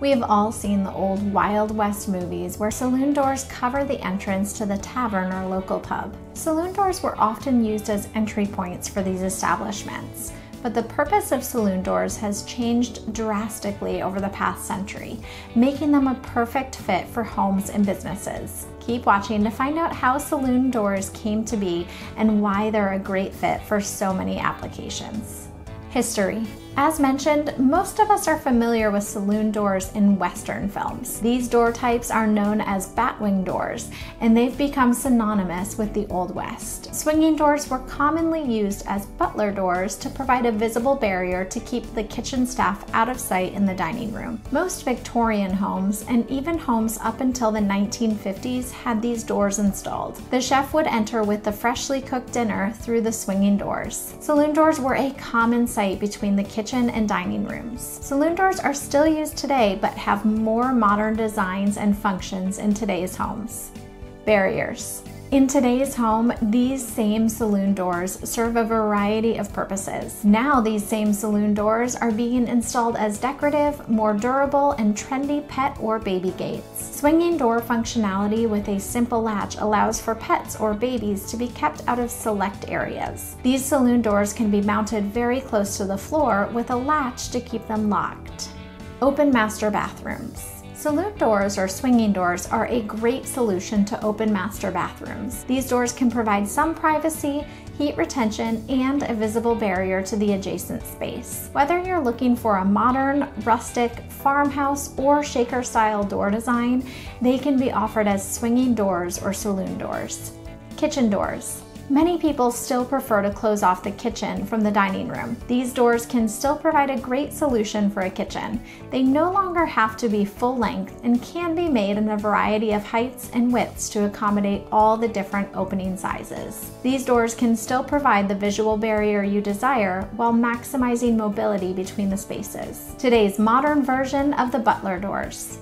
We have all seen the old Wild West movies where saloon doors cover the entrance to the tavern or local pub. Saloon doors were often used as entry points for these establishments, but the purpose of saloon doors has changed drastically over the past century, making them a perfect fit for homes and businesses. Keep watching to find out how saloon doors came to be and why they're a great fit for so many applications. History. As mentioned, most of us are familiar with saloon doors in Western films. These door types are known as batwing doors, and they've become synonymous with the Old West. Swinging doors were commonly used as butler doors to provide a visible barrier to keep the kitchen staff out of sight in the dining room. Most Victorian homes, and even homes up until the 1950s, had these doors installed. The chef would enter with the freshly cooked dinner through the swinging doors. Saloon doors were a common sight between the kitchen and dining rooms. Saloon doors are still used today but have more modern designs and functions in today's homes. Barriers. In today's home, these same saloon doors serve a variety of purposes. Now, these same saloon doors are being installed as decorative, more durable, and trendy pet or baby gates. Swinging door functionality with a simple latch allows for pets or babies to be kept out of select areas. These saloon doors can be mounted very close to the floor with a latch to keep them locked. Open master bathrooms. Saloon doors or swinging doors are a great solution to open master bathrooms. These doors can provide some privacy, heat retention, and a visible barrier to the adjacent space. Whether you're looking for a modern, rustic, farmhouse, or shaker style door design, they can be offered as swinging doors or saloon doors. Kitchen doors. Many people still prefer to close off the kitchen from the dining room. These doors can still provide a great solution for a kitchen. They no longer have to be full length and can be made in a variety of heights and widths to accommodate all the different opening sizes. These doors can still provide the visual barrier you desire while maximizing mobility between the spaces. Today's modern version of the butler doors.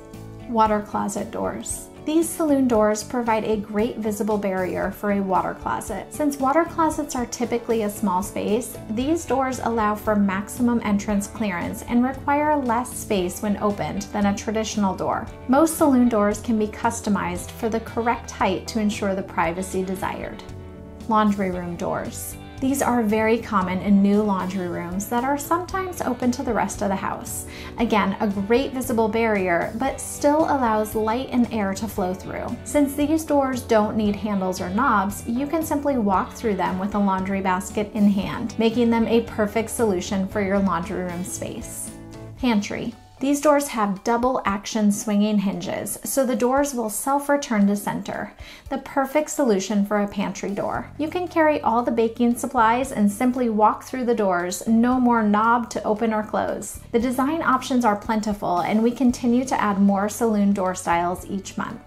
Water closet doors. These saloon doors provide a great visible barrier for a water closet. Since water closets are typically a small space, these doors allow for maximum entrance clearance and require less space when opened than a traditional door. Most saloon doors can be customized for the correct height to ensure the privacy desired. Laundry room doors. These are very common in new laundry rooms that are sometimes open to the rest of the house. Again, a great visible barrier, but still allows light and air to flow through. Since these doors don't need handles or knobs, you can simply walk through them with a laundry basket in hand, making them a perfect solution for your laundry room space. Pantry. These doors have double action swinging hinges, so the doors will self-return to center. The perfect solution for a pantry door. You can carry all the baking supplies and simply walk through the doors, no more knob to open or close. The design options are plentiful and we continue to add more saloon door styles each month.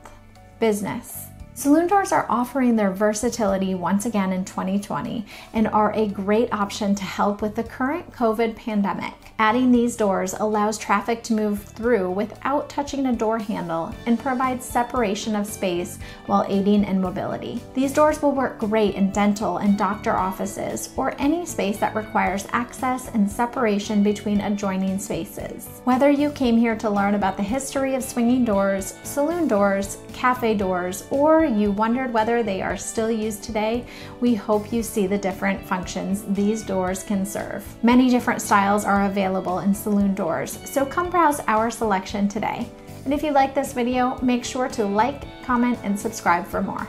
Business. Saloon doors are offering their versatility once again in 2020 and are a great option to help with the current COVID pandemic. Adding these doors allows traffic to move through without touching a door handle and provides separation of space while aiding in mobility. These doors will work great in dental and doctor offices or any space that requires access and separation between adjoining spaces. Whether you came here to learn about the history of swinging doors, saloon doors, cafe doors, or you wondered whether they are still used today, we hope you see the different functions these doors can serve. Many different styles are available in saloon doors, so come browse our selection today. And if you like this video, make sure to like, comment, and subscribe for more.